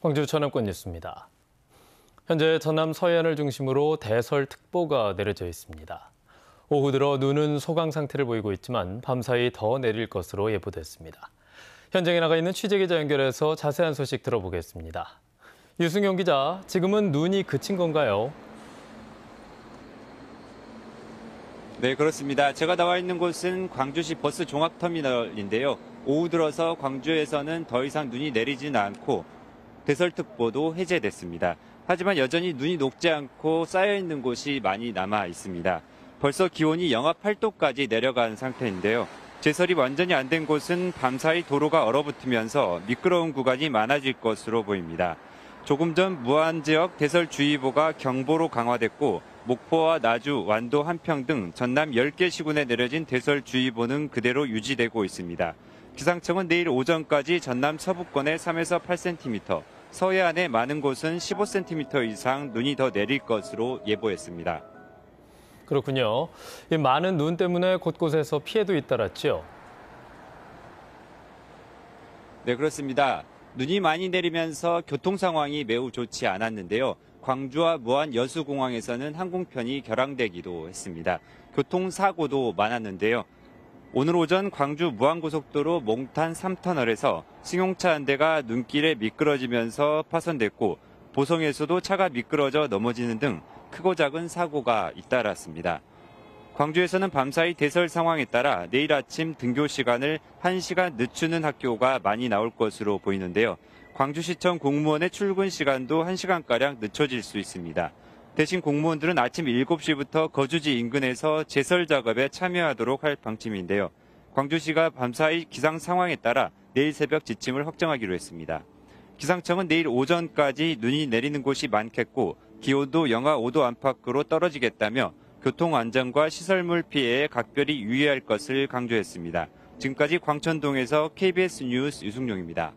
광주 전남권 뉴스입니다. 현재 전남 서해안을 중심으로 대설특보가 내려져 있습니다. 오후 들어 눈은 소강 상태를 보이고 있지만 밤사이 더 내릴 것으로 예보됐습니다. 현장에 나가 있는 취재기자 연결해서 자세한 소식 들어보겠습니다. 유승용 기자, 지금은 눈이 그친 건가요? 네, 그렇습니다. 제가 나와 있는 곳은 광주시 버스 종합터미널인데요. 오후 들어서 광주에서는 더 이상 눈이 내리지는 않고 대설특보도 해제됐습니다. 하지만 여전히 눈이 녹지 않고 쌓여 있는 곳이 많이 남아 있습니다. 벌써 기온이 영하 8도까지 내려간 상태인데요. 제설이 완전히 안 된 곳은 밤사이 도로가 얼어붙으면서 미끄러운 구간이 많아질 것으로 보입니다. 조금 전 무안 지역 대설주의보가 경보로 강화됐고 목포와 나주, 완도, 한평 등 전남 10개 시군에 내려진 대설주의보는 그대로 유지되고 있습니다. 기상청은 내일 오전까지 전남 서부권에 3에서 8cm, 서해안의 많은 곳은 15cm 이상 눈이 더 내릴 것으로 예보했습니다. 그렇군요. 이 많은 눈 때문에 곳곳에서 피해도 잇따랐죠. 네, 그렇습니다. 눈이 많이 내리면서 교통 상황이 매우 좋지 않았는데요. 광주와 무안 여수공항에서는 항공편이 결항되기도 했습니다. 교통사고도 많았는데요. 오늘 오전 광주 무안고속도로 몽탄 3터널에서 승용차 한 대가 눈길에 미끄러지면서 파손됐고 보성에서도 차가 미끄러져 넘어지는 등 크고 작은 사고가 잇따랐습니다. 광주에서는 밤사이 대설 상황에 따라 내일 아침 등교 시간을 1시간 늦추는 학교가 많이 나올 것으로 보이는데요. 광주시청 공무원의 출근 시간도 1시간가량 늦춰질 수 있습니다. 대신 공무원들은 아침 7시부터 거주지 인근에서 제설 작업에 참여하도록 할 방침인데요. 광주시가 밤사이 기상 상황에 따라 내일 새벽 지침을 확정하기로 했습니다. 기상청은 내일 오전까지 눈이 내리는 곳이 많겠고 기온도 영하 5도 안팎으로 떨어지겠다며 교통 안전과 시설물 피해에 각별히 유의할 것을 강조했습니다. 지금까지 광천동에서 KBS 뉴스 유승용입니다.